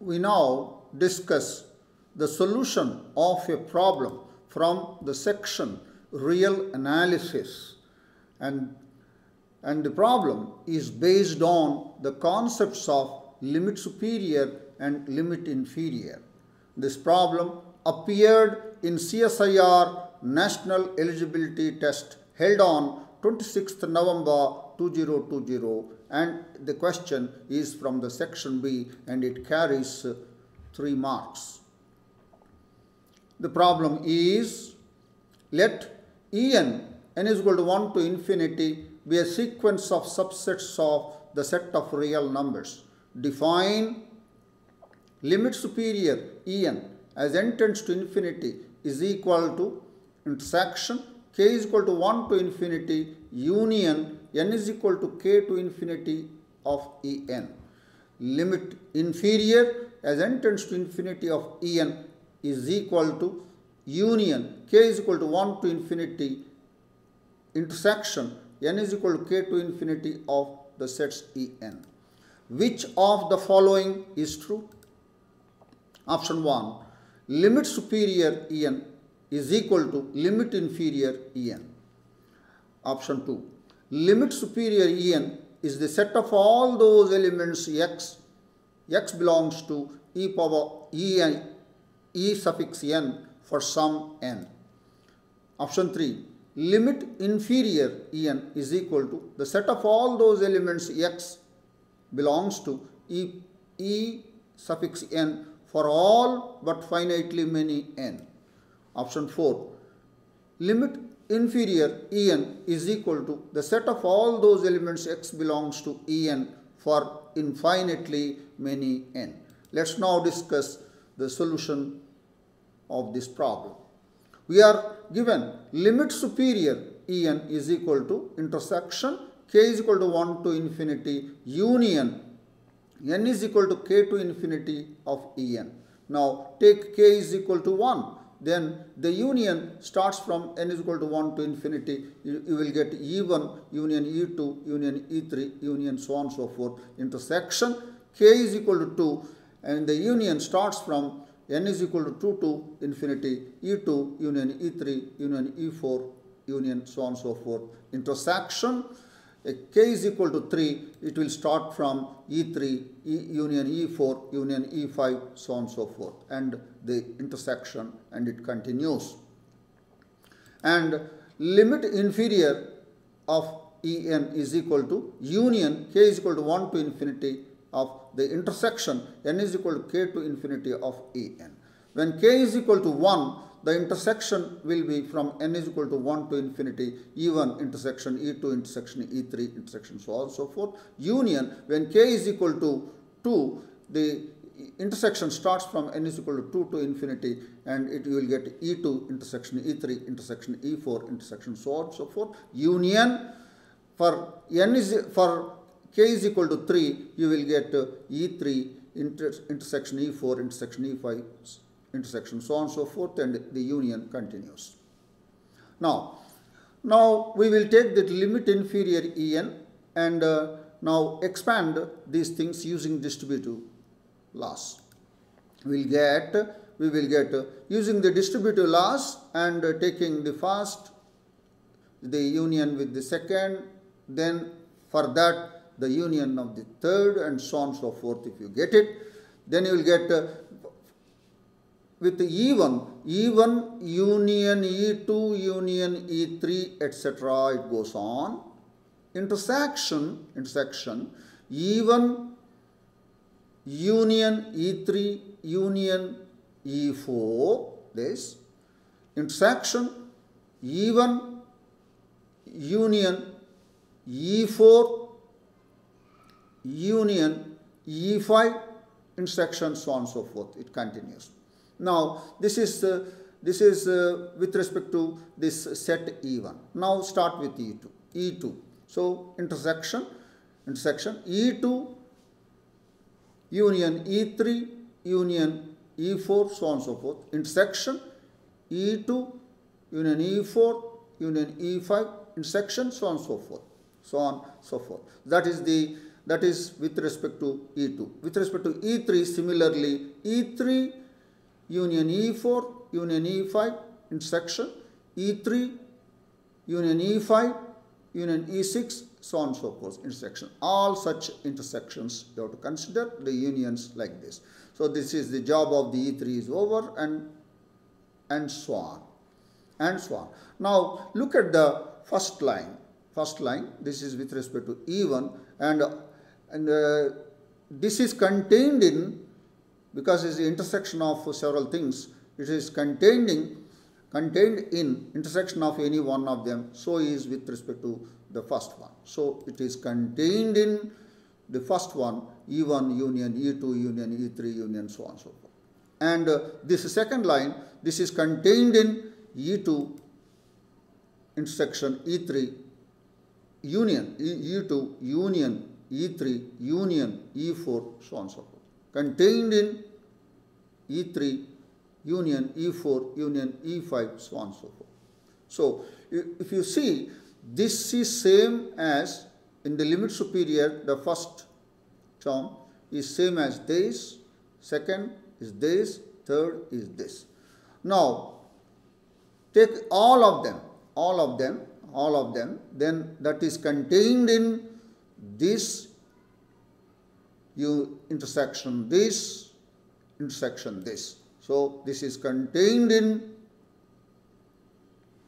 we now discuss the solution of a problem from the section real analysis and and the problem is based on the concepts of limit superior and limit inferior. This problem appeared in CSIR National Eligibility Test held on 26th November 2020 and the question is from the section B and it carries 3 marks. The problem is let En n is equal to 1 to infinity be a sequence of subsets of the set of real numbers. Define limit superior En as n tends to infinity is equal to intersection k is equal to 1 to infinity union n is equal to k to infinity of En. Limit inferior as n tends to infinity of En is equal to union k is equal to 1 to infinity intersection n is equal to k to infinity of the sets En. Which of the following is true? Option 1. Limit superior En is equal to limit inferior En. Option 2. Limit superior En is the set of all those elements x. x belongs to e power e, e suffix n for some n. Option 3 limit inferior En is equal to the set of all those elements x belongs to e, e suffix n for all but finitely many n. Option 4. Limit inferior En is equal to the set of all those elements x belongs to En for infinitely many n. Let's now discuss the solution of this problem we are given limit superior En is equal to intersection k is equal to 1 to infinity union n is equal to k to infinity of En. Now take k is equal to 1 then the union starts from n is equal to 1 to infinity. You, you, will get e1 union e2 union e3 union so on so forth. Intersection k is equal to 2 and the union starts from n is equal to 2 to infinity, E2 union E3 union E4 union so on so forth. Intersection k is equal to 3, it will start from E3 e union E4 union E5 so on so forth and the intersection and it continues. And limit inferior of En is equal to union k is equal to 1 to infinity of the intersection n is equal to k to infinity of En. When k is equal to 1, the intersection will be from n is equal to 1 to infinity, E1 intersection, E2 intersection, E3 intersection, so on and so forth. Union, when k is equal to 2, the intersection starts from n is equal to 2 to infinity and it will get E2 intersection, E3 intersection, E4 intersection, so on and so forth. Union, for n is for k is equal to 3, you will get uh, E3 inter intersection E4 intersection E5 intersection so on and so forth and the union continues. Now, now we will take the limit inferior En and uh, now expand these things using distributive laws. We will get, we will get uh, using the distributive laws and uh, taking the first, the union with the second, then for that the union of the third and so on and so forth if you get it. Then you will get uh, with E1, E1 union E2 union E3 etc. it goes on. Intersection, intersection E1 union E3 union E4 this intersection E1 union E4 union E5 intersection so on and so forth it continues. Now this is uh, this is uh, with respect to this set E1. Now start with E2. E2. So intersection intersection E2 union E3 union E4 so on and so forth intersection E2 union E4 union E5 intersection so on and so forth so on so forth. That is the that is with respect to E2. With respect to E3, similarly, E3 union E4, union E5 intersection, E3 union E5, union E6, so on so forth, intersection. All such intersections you have to consider the unions like this. So this is the job of the E3 is over and and so on and so on. Now look at the first line. First line, this is with respect to E1 and, and uh, this is contained in, because it's the intersection of several things, it is contained in, contained in intersection of any one of them, so is with respect to the first one. So it is contained in the first one, E1 union, E2 union, E3 union, so on and so forth. And uh, this second line, this is contained in E2 intersection E3 union, E2 union, E3 union, E4, so on and so forth. Contained in E3 union, E4 union, E5, so on and so forth. So if you see, this is same as in the limit superior, the first term is same as this, second is this, third is this. Now, take all of them, all of them, all of them, then that is contained in this you intersection, this intersection, this. So this is contained in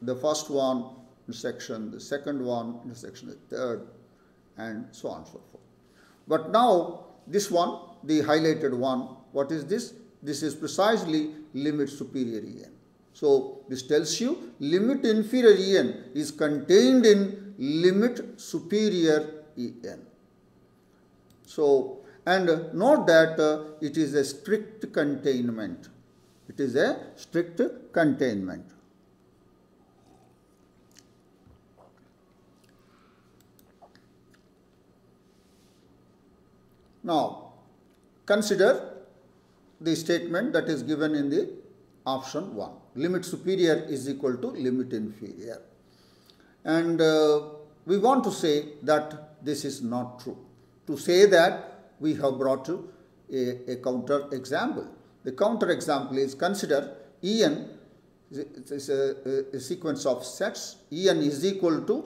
the first one intersection, the second one intersection, the third, and so on and so forth. But now this one, the highlighted one, what is this? This is precisely limit superior En. So this tells you limit inferior En is contained in limit superior En. So and note that uh, it is a strict containment. It is a strict containment. Now, consider the statement that is given in the option 1. Limit superior is equal to limit inferior. And uh, we want to say that this is not true. To say that, we have brought a, a counter example. The counter example is consider En is a, a, sequence of sets. En is equal to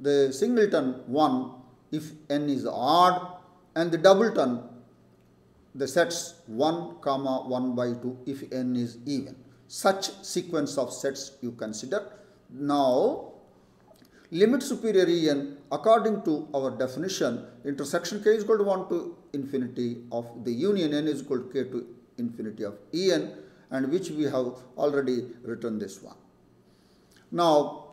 the singleton 1 if n is odd and the doubleton the sets 1 comma 1 by 2 if n is even. Such sequence of sets you consider. Now, limit superior en according to our definition intersection k is equal to 1 to infinity of the union n is equal to k to infinity of en and which we have already written this one. Now,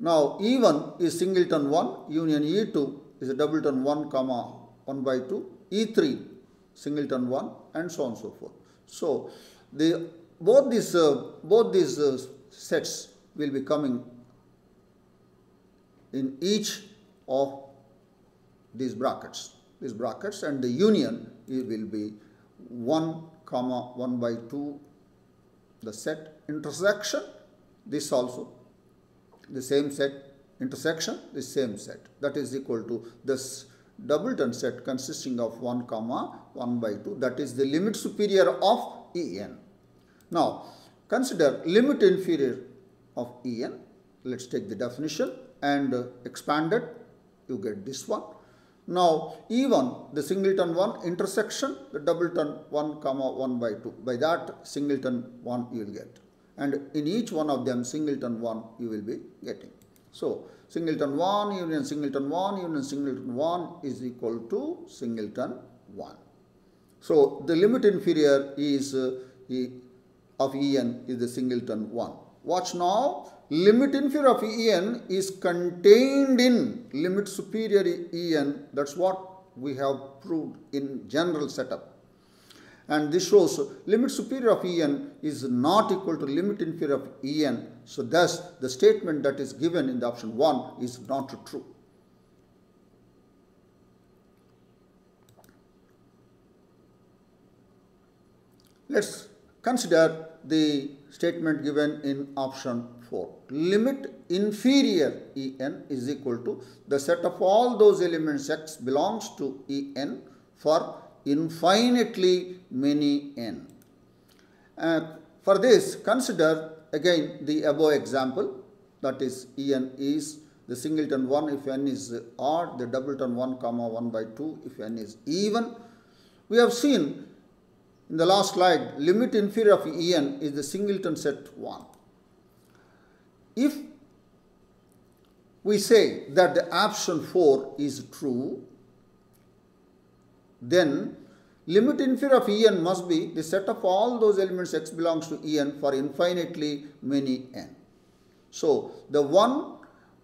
now E1 is singleton 1, union E2 is a doubleton 1 comma 1 by 2, E3 singleton 1 and so on and so forth. So, the, both these, uh, both these uh, sets will be coming in each of these brackets, these brackets and the union will be 1 comma 1 by 2 the set intersection this also the same set intersection the same set that is equal to this doubleton set consisting of 1 comma 1 by 2 that is the limit superior of En. Now consider limit inferior of En. Let us take the definition and expanded. You get this one. Now E1 the singleton 1 intersection the doubleton 1 comma 1 by 2. By that singleton 1 you will get and in each one of them singleton 1 you will be getting. So singleton 1 union singleton 1 union singleton 1 is equal to singleton 1. So the limit inferior is uh, of En is the singleton 1. Watch now, limit inferior of En is contained in limit superior En. That's what we have proved in general setup and this shows limit superior of En is not equal to limit inferior of En. So thus the statement that is given in the option 1 is not true. Let's consider the statement given in option 4. Limit inferior En is equal to the set of all those elements x belongs to En for infinitely many n. Uh, for this, consider again the above example that is En is the singleton 1 if n is odd, the doubleton 1 comma 1 by 2 if n is even. We have seen in the last slide limit inferior of En is the singleton set 1. If we say that the option 4 is true, then limit inferior of En must be the set of all those elements x belongs to En for infinitely many n. So, the 1,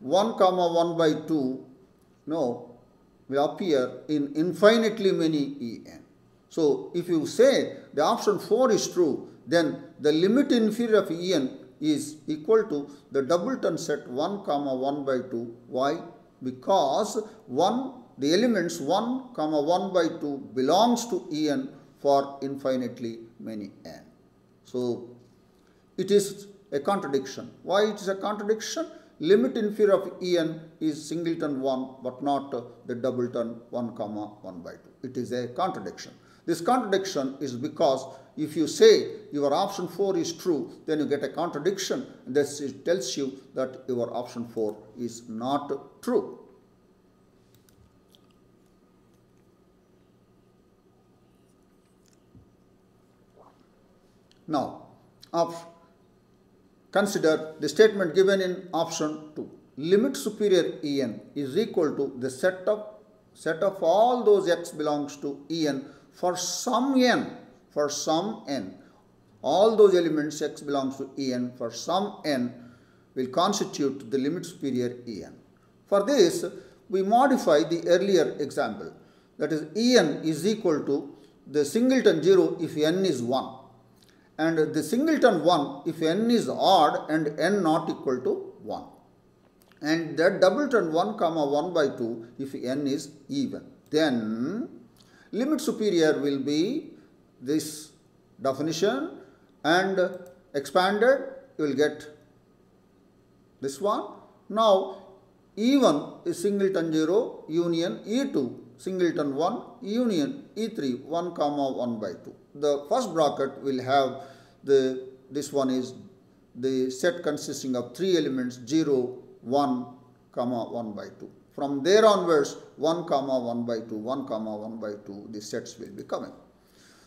1 comma 1 by 2 no, will appear in infinitely many En. So, if you say the option 4 is true, then the limit inferior of En is equal to the doubleton set 1 comma 1 by 2. Why? Because 1 the elements 1 comma 1 by 2 belongs to En for infinitely many n. So, it is a contradiction. Why it is a contradiction? Limit inferior of En is singleton 1 but not the doubleton 1 comma 1 by 2. It is a contradiction. This contradiction is because if you say your option 4 is true, then you get a contradiction. This tells you that your option 4 is not true. Now, of consider the statement given in option 2. Limit superior En is equal to the set of set of all those x belongs to En for some n for some n. All those elements x belongs to En for some n will constitute the limit superior En. For this, we modify the earlier example that is En is equal to the singleton 0 if n is 1 and the singleton 1 if n is odd and n not equal to 1 and that doubleton 1 comma 1 by 2 if n is even then limit superior will be this definition and expanded you will get this one. Now E1 is singleton 0 union e2 singleton 1 union e3 1 comma 1 by 2 the first bracket will have the this one is the set consisting of three elements 0 1 comma 1 by 2 from there onwards 1 comma 1 by 2 1 comma 1 by 2 the sets will be coming.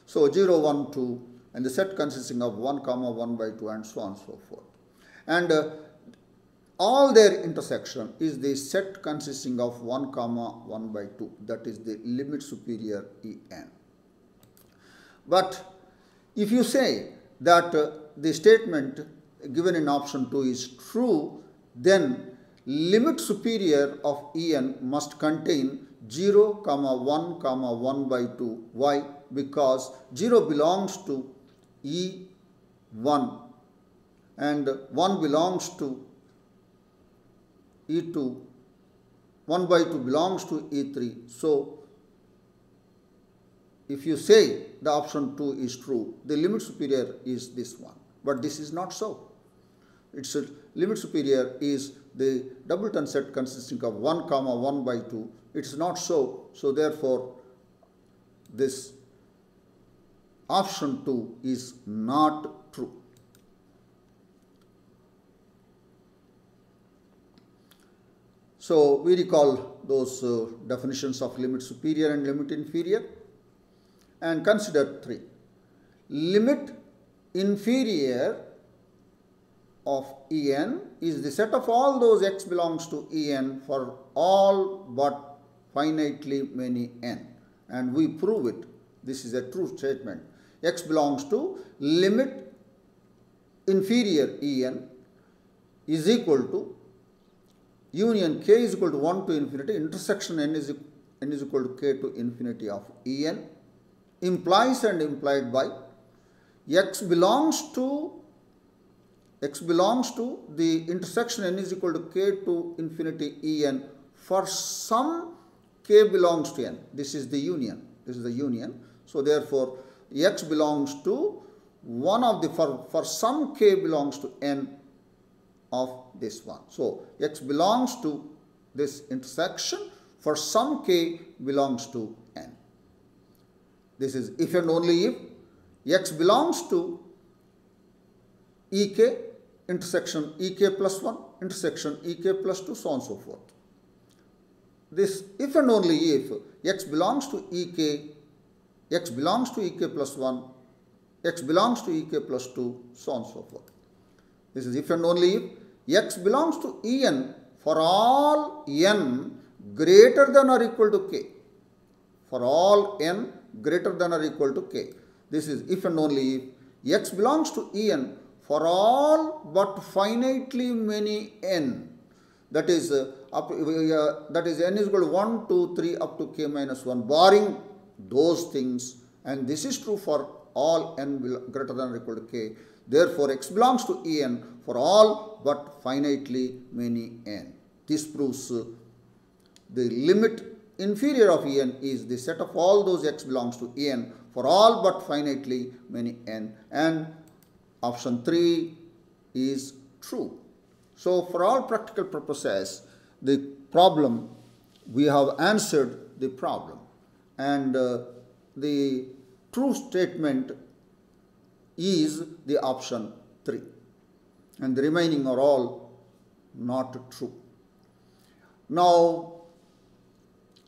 So 0 1 2 and the set consisting of 1 comma 1 by 2 and so on and so forth. And uh, all their intersection is the set consisting of 1 comma 1 by 2 that is the limit superior en but if you say that uh, the statement given in option 2 is true, then limit superior of En must contain 0, comma 1, comma 1 by 2. Why? Because 0 belongs to E1 and 1 belongs to E2, 1 by 2 belongs to E3. So, if you say the option 2 is true, the limit superior is this one. But this is not so. Its limit superior is the doubleton set consisting of 1 comma 1 by 2. It's not so. So therefore, this option 2 is not true. So we recall those uh, definitions of limit superior and limit inferior and consider 3. Limit inferior of En is the set of all those x belongs to En for all but finitely many n and we prove it. This is a true statement. x belongs to limit inferior En is equal to union k is equal to 1 to infinity intersection n is, n is equal to k to infinity of En implies and implied by x belongs to x belongs to the intersection n is equal to k to infinity en for some k belongs to n. This is the union. This is the union. So therefore, x belongs to one of the for, for some k belongs to n of this one. So x belongs to this intersection for some k belongs to n. This is if and only if x belongs to ek intersection ek plus 1 intersection ek plus 2 so on and so forth. This if and only if x belongs to ek x belongs to ek plus 1 x belongs to ek plus 2 so on and so forth. This is if and only if x belongs to en for all n greater than or equal to k. For all n greater than or equal to k. This is if and only if x belongs to en for all but finitely many n. That is up uh, that is n is equal to 1, 2, 3 up to k minus 1 barring those things and this is true for all n greater than or equal to k. Therefore, x belongs to en for all but finitely many n. This proves uh, the limit inferior of en is the set of all those x belongs to en for all but finitely many n and option 3 is true. So, for all practical purposes the problem we have answered the problem and uh, the true statement is the option 3 and the remaining are all not true. Now,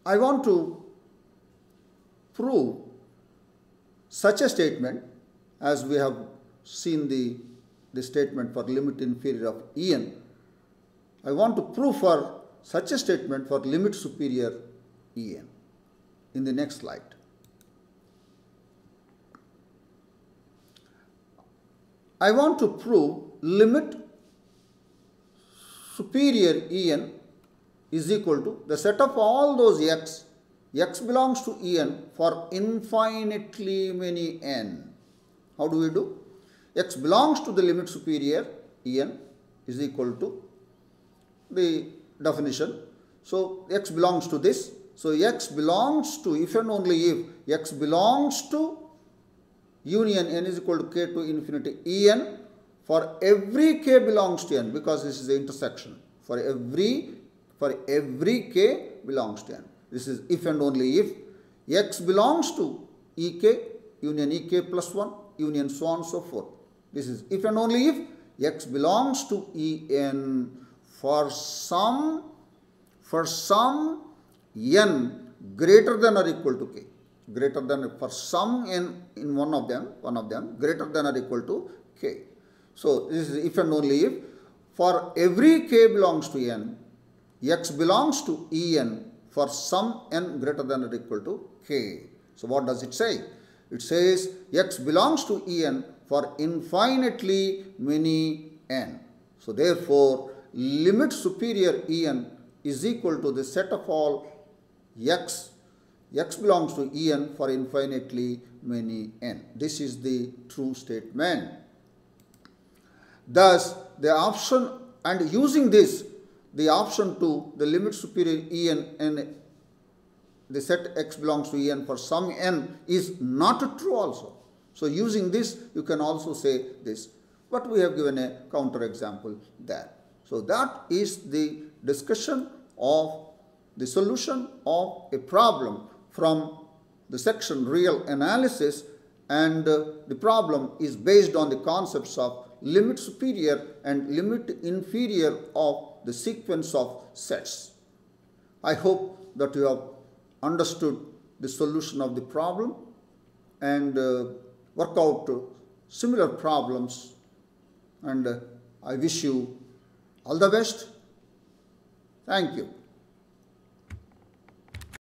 I want to prove such a statement as we have seen the, the statement for limit inferior of En. I want to prove for such a statement for limit superior En in the next slide. I want to prove limit superior En is equal to the set of all those x, x belongs to En for infinitely many n. How do we do? X belongs to the limit superior En is equal to the definition. So, x belongs to this. So, x belongs to if and only if x belongs to union n is equal to k to infinity en for every k belongs to n because this is the intersection for every for every k belongs to n this is if and only if x belongs to ek union ek plus 1 union so on so forth this is if and only if x belongs to en for some for some n greater than or equal to k greater than for some n in one of them, one of them greater than or equal to k. So this is if and only if for every k belongs to n, x belongs to en for some n greater than or equal to k. So what does it say? It says x belongs to en for infinitely many n. So therefore, limit superior en is equal to the set of all x x belongs to En for infinitely many n. This is the true statement. Thus, the option and using this, the option to the limit superior En and the set x belongs to En for some n is not true also. So, using this you can also say this, but we have given a counterexample there. So, that is the discussion of the solution of a problem from the section real analysis and uh, the problem is based on the concepts of limit superior and limit inferior of the sequence of sets. I hope that you have understood the solution of the problem and uh, work out similar problems and I wish you all the best. Thank you.